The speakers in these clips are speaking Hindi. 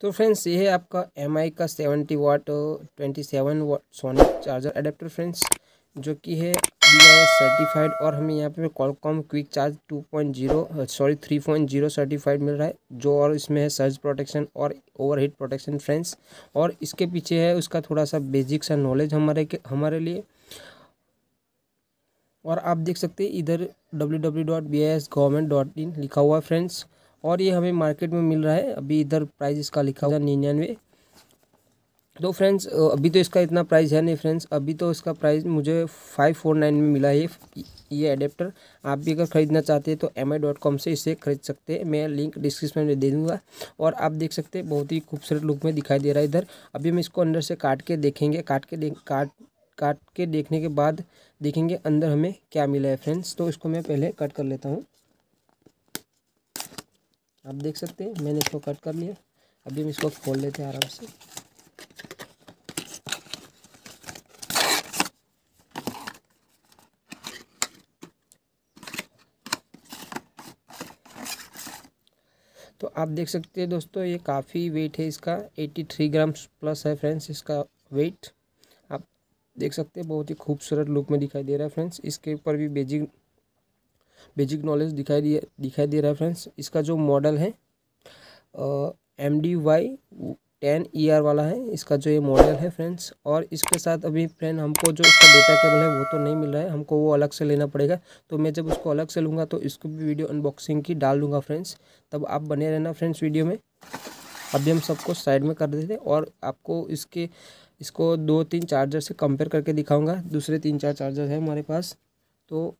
तो फ्रेंड्स ये है आपका एमआई का seventy watt twenty seven watt sonic charger adapter friends जो कि है सर्टिफाइड और हमें यहाँ पे Qualcomm quick charge two point zero sorry three point zero certified मिल रहा है, जो और इसमें है सर्ज प्रोटेक्शन और ओवर हीट प्रोटेक्शन फ्रेंड्स और इसके पीछे है उसका थोड़ा सा बेसिक सा नॉलेज हमारे के, हमारे लिए। और आप देख सकते हैं, इधर W W dot B I S government dot in लिखा हुआ है फ्रेंड्स और ये हमें मार्केट में मिल रहा है। अभी इधर प्राइस इसका लिखा हुआ निन्यानवे। तो फ्रेंड्स अभी तो इसका इतना प्राइस है नहीं फ्रेंड्स अभी तो इसका प्राइस मुझे फाइव फोर नाइन में मिला है ये अडेप्टर आप भी अगर ख़रीदना चाहते हैं तो एम आई डॉट कॉम से इसे खरीद सकते हैं। मैं लिंक डिस्क्रिप्शन में दे दूँगा। और आप देख सकते हैं, बहुत ही खूबसूरत लुक में दिखाई दे रहा है इधर। अभी हम इसको अंदर से काट के देखेंगे। काट के देख, काट काट के देखने के बाद देखेंगे अंदर हमें क्या मिला है फ्रेंड्स तो इसको मैं पहले कट कर लेता हूँ। आप देख सकते हैं, मैंने इसको कट कर लिया। अभी हम इसको खोल लेते हैं आराम से। तो आप देख सकते हैं दोस्तों, ये काफ़ी वेट है इसका। एट्टी थ्री ग्राम प्लस है फ्रेंड्स इसका वेट आप देख सकते हैं, बहुत ही खूबसूरत लुक में दिखाई दे रहा है फ्रेंड्स इसके ऊपर भी बेजिक बेसिक नॉलेज दिखाई दिए, दिखाई दे रहा है फ्रेंड्स इसका जो मॉडल है M D Y ten E R वाला है. इसका जो ये मॉडल है फ्रेंड्स और इसके साथ अभी फ्रेंड हमको जो इसका डेटा केबल है वो तो नहीं मिल रहा है. हमको वो अलग से लेना पड़ेगा. तो मैं जब उसको अलग से लूँगा तो इसको भी वीडियो अनबॉक्सिंग की डाल दूँगा फ्रेंड्स तब आप बने रहना फ्रेंड्स वीडियो में. अभी हम सबको साइड में कर देते और आपको इसके, इसको दो तीन चार्जर से कंपेयर करके दिखाऊँगा. दूसरे तीन चार चार्जर है हमारे पास. तो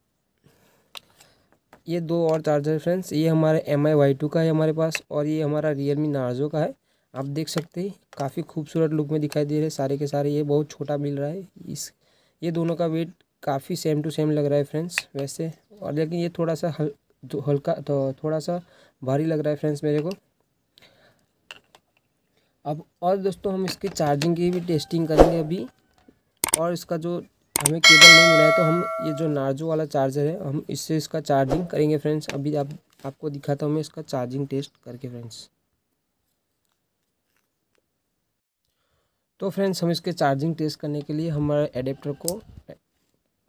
ये दो और चार्जर फ्रेंड्स, ये हमारे एम आई वाई टू का है हमारे पास और ये हमारा रियल मी नार्जो का है। आप देख सकते हैं, काफ़ी खूबसूरत लुक में दिखाई दे रहे हैं, सारे के सारे ये बहुत छोटा मिल रहा है। इस, ये दोनों का वेट काफ़ी सेम टू सेम लग रहा है फ्रेंड्स, वैसे। और लेकिन ये थोड़ा सा हल हल्का तो थोड़ा सा भारी लग रहा है फ्रेंड्स मेरे को। अब और दोस्तों हम इसकी चार्जिंग की भी टेस्टिंग करेंगे अभी। और इसका जो हमें केबल नहीं मिला है तो हम ये जो नार्जो वाला चार्जर है, हम इससे इसका चार्जिंग करेंगे फ्रेंड्स। अभी आप, आपको दिखाता हूँ मैं इसका चार्जिंग टेस्ट करके फ्रेंड्स। तो फ्रेंड्स, हम इसके चार्जिंग टेस्ट करने के लिए हमारे एडेप्टर को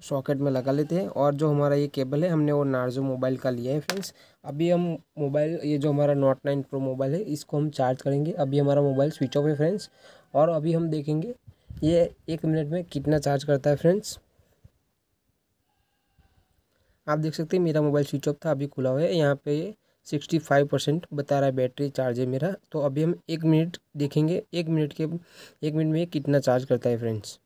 सॉकेट में लगा लेते हैं और जो हमारा ये केबल है, हमने वो नार्जो मोबाइल का लिया है फ्रेंड्स। अभी हम मोबाइल, ये जो हमारा नोट नाइन प्रो मोबाइल है, इसको हम चार्ज करेंगे। अभी हमारा मोबाइल स्विच ऑफ़ है फ्रेंड्स और अभी हम देखेंगे ये एक मिनट में कितना चार्ज करता है फ्रेंड्स? आप देख सकते हैं, मेरा मोबाइल स्विच ऑफ़ था, अभी खुला हुआ है। यहाँ पे सिक्सटी फाइव परसेंट बता रहा है बैटरी चार्ज है मेरा। तो अभी हम एक मिनट देखेंगे। एक मिनट के, एक मिनट में कितना चार्ज करता है फ्रेंड्स?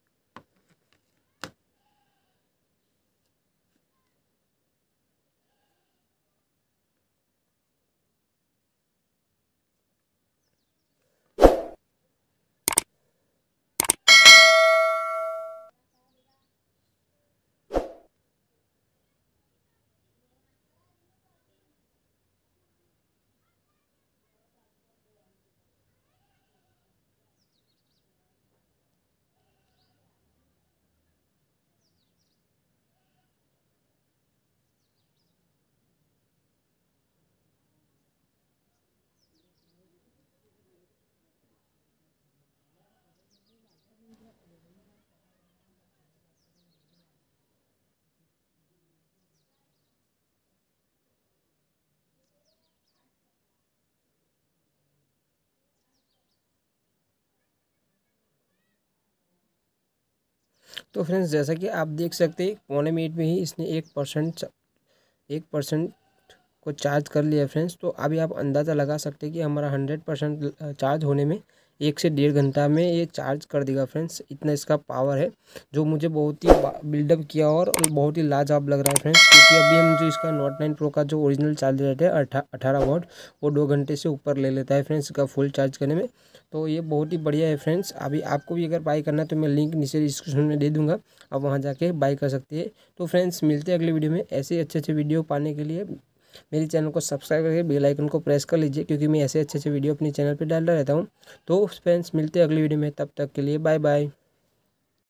तो फ्रेंड्स जैसा कि आप देख सकते हैं पौने मिनट में ही इसने एक परसेंट एक परसेंट को चार्ज कर लिया फ्रेंड्स तो अभी आप अंदाज़ा लगा सकते हैं कि हमारा हंड्रेड परसेंट चार्ज होने में एक से डेढ़ घंटा में ये चार्ज कर देगा फ्रेंड्स इतना इसका पावर है, जो मुझे बहुत ही बिल्डअप किया और बहुत ही लाजवाब लग रहा है फ्रेंड्स क्योंकि अभी हम जो इसका नोट नाइन प्रो का जो ओरिजिनल चार्ज रेट है अठारह वोट वो दो घंटे से ऊपर ले लेता है फ्रेंड्स इसका फुल चार्ज करने में। तो ये बहुत ही बढ़िया है फ्रेंड्स अभी आपको भी अगर बाई करना है तो मैं लिंक नीचे डिस्क्रिप्शन में दे दूँगा, आप वहाँ जाके बाई कर सकते हैं। तो फ्रेंड्स मिलते हैं अगले वीडियो में ऐसे अच्छे अच्छे वीडियो पाने के लिए। मेरे चैनल को सब्सक्राइब करके बेल आइकन को प्रेस कर लीजिए, क्योंकि मैं ऐसे अच्छे अच्छे वीडियो अपने चैनल पर डाल रहता हूँ। तो फ्रेंड्स, मिलते हैं अगली वीडियो में, तब तक के लिए बाय बाय